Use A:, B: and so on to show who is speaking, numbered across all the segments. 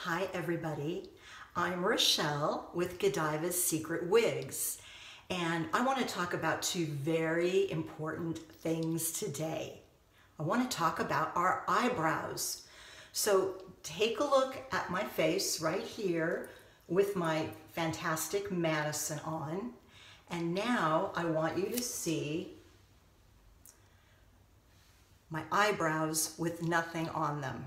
A: Hi everybody, I'm Rochelle with Godiva's Secret Wigs and I want to talk about two very important things today. I want to talk about our eyebrows. So take a look at my face right here with my fantastic Madison on and now I want you to see my eyebrows with nothing on them.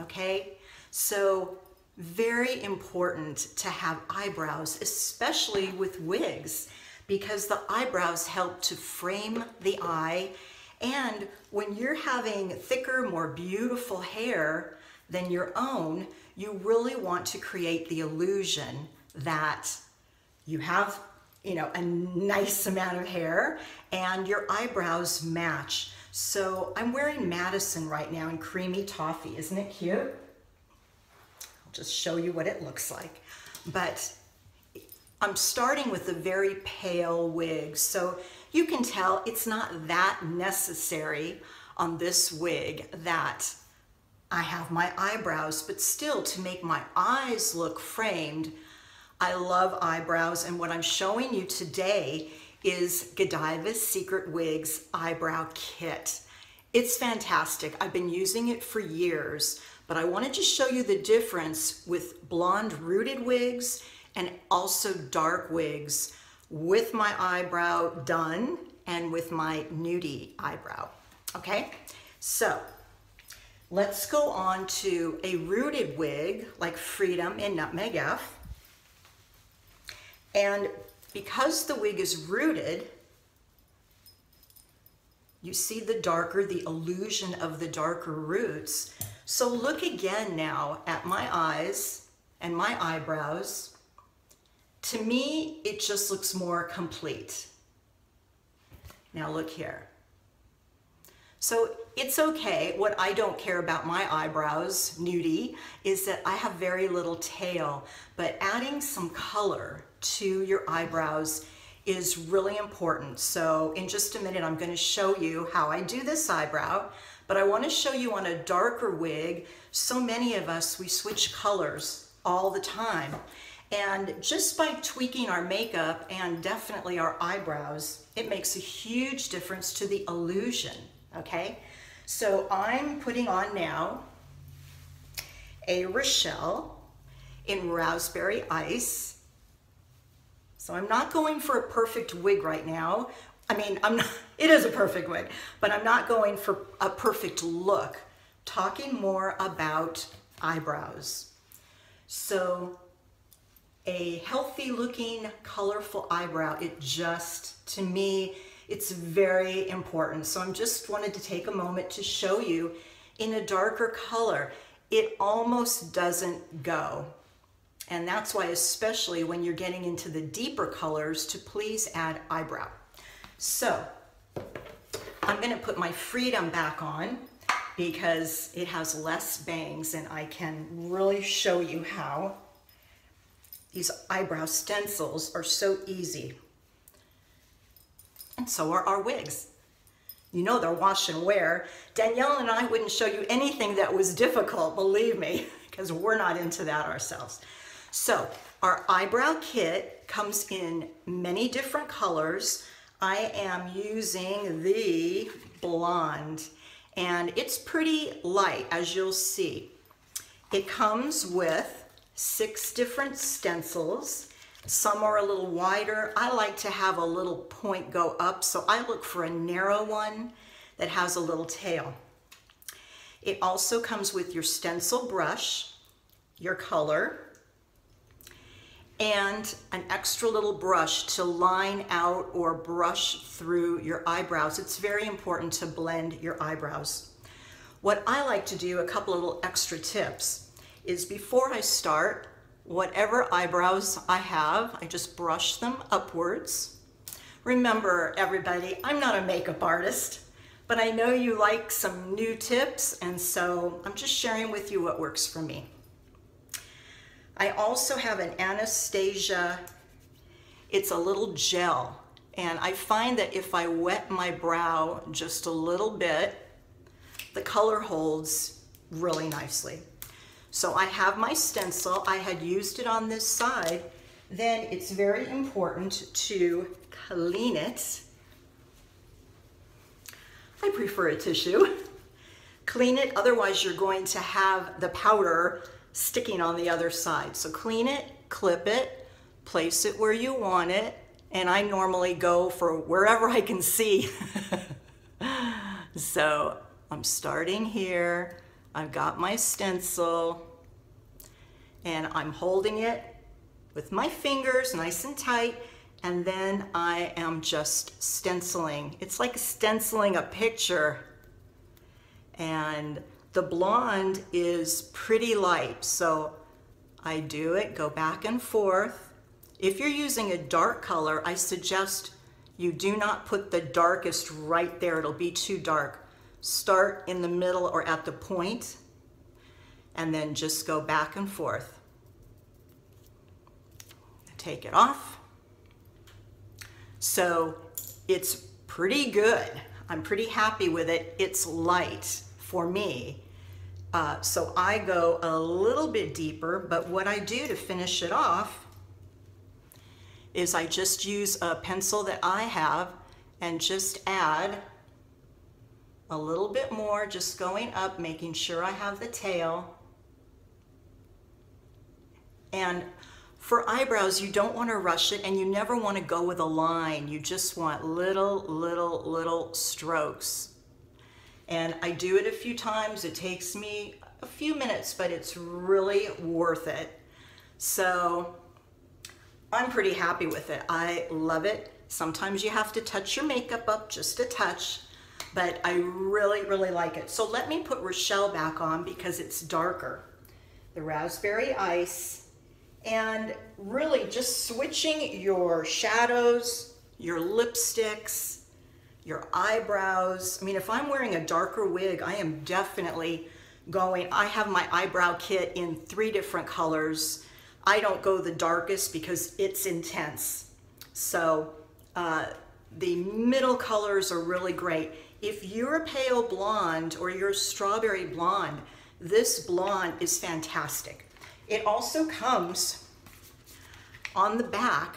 A: Okay? So very important to have eyebrows, especially with wigs, because the eyebrows help to frame the eye. And when you're having thicker, more beautiful hair than your own, you really want to create the illusion that you have, you know, a nice amount of hair and your eyebrows match. So I'm wearing Madison right now in creamy toffee. Isn't it cute? Just show you what it looks like. But I'm starting with a very pale wig. So you can tell it's not that necessary on this wig that I have my eyebrows, but still to make my eyes look framed, I love eyebrows. And what I'm showing you today is Godiva's Secret Wigs Eyebrow Kit. It's fantastic. I've been using it for years, but I wanted to show you the difference with blonde rooted wigs and also dark wigs with my eyebrow done and with my nudie eyebrow. Okay, so let's go on to a rooted wig like Freedom in Nutmeg F. And because the wig is rooted, you see the darker, the illusion of the darker roots. So look again now at my eyes and my eyebrows. To me, it just looks more complete. Now look here. So it's okay. What I don't care about my eyebrows, nudie, is that I have very little tail, but adding some color to your eyebrows is really important. So in just a minute, I'm gonna show you how I do this eyebrow, but I wanna show you on a darker wig. So many of us, we switch colors all the time. And just by tweaking our makeup and definitely our eyebrows, it makes a huge difference to the illusion, okay? So I'm putting on now a Rochelle in Raspberry Ice. So I'm not going for a perfect wig right now. I mean, I'm not, it is a perfect wig, but I'm not going for a perfect look. Talking more about eyebrows. So a healthy looking, colorful eyebrow, it just, to me, it's very important. So I'm just wanted to take a moment to show you in a darker color, it almost doesn't go. And that's why, especially when you're getting into the deeper colors, to please add eyebrow. So I'm gonna put my Freedom back on because it has less bangs and I can really show you how these eyebrow stencils are so easy. And so are our wigs. You know they're wash and wear. Danielle and I wouldn't show you anything that was difficult, believe me, because we're not into that ourselves. So our eyebrow kit comes in many different colors. I am using the blonde and it's pretty light as you'll see. It comes with six different stencils. Some are a little wider. I like to have a little point go up, so I look for a narrow one that has a little tail. It also comes with your stencil brush, your color, and an extra little brush to line out or brush through your eyebrows. It's very important to blend your eyebrows. What I like to do, a couple of little extra tips, is before I start, whatever eyebrows I have, I just brush them upwards. Remember, everybody, I'm not a makeup artist, but I know you like some new tips, and so I'm just sharing with you what works for me. I also have an Anastasia, it's a little gel. And I find that if I wet my brow just a little bit, the color holds really nicely. So I have my stencil. I had used it on this side. Then it's very important to clean it. I prefer a tissue. Clean it, otherwise you're going to have the powder sticking on the other side. So clean it, clip it, place it where you want it, and I normally go for wherever I can see. so I'm starting here, I've got my stencil, and I'm holding it with my fingers nice and tight, and then I am just stenciling. It's like stenciling a picture. And the blonde is pretty light, so I do it, go back and forth. If you're using a dark color, I suggest you do not put the darkest right there. It'll be too dark. Start in the middle or at the point, and then just go back and forth. Take it off. So it's pretty good. I'm pretty happy with it. It's light for me. Uh, so I go a little bit deeper, but what I do to finish it off is I just use a pencil that I have and just add a little bit more, just going up, making sure I have the tail. And for eyebrows, you don't want to rush it and you never want to go with a line. You just want little, little, little strokes. And I do it a few times. It takes me a few minutes, but it's really worth it. So I'm pretty happy with it. I love it. Sometimes you have to touch your makeup up just a touch, but I really, really like it. So let me put Rochelle back on because it's darker. The raspberry ice and really just switching your shadows, your lipsticks, your eyebrows. I mean, if I'm wearing a darker wig, I am definitely going, I have my eyebrow kit in three different colors. I don't go the darkest because it's intense. So uh, the middle colors are really great. If you're a pale blonde or you're strawberry blonde, this blonde is fantastic. It also comes on the back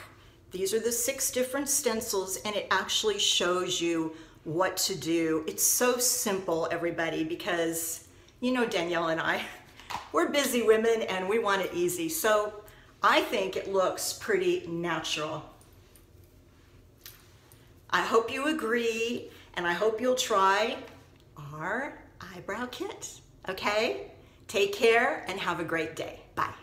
A: these are the six different stencils and it actually shows you what to do. It's so simple, everybody, because you know Danielle and I, we're busy women and we want it easy. So I think it looks pretty natural. I hope you agree and I hope you'll try our eyebrow kit, okay? Take care and have a great day. Bye.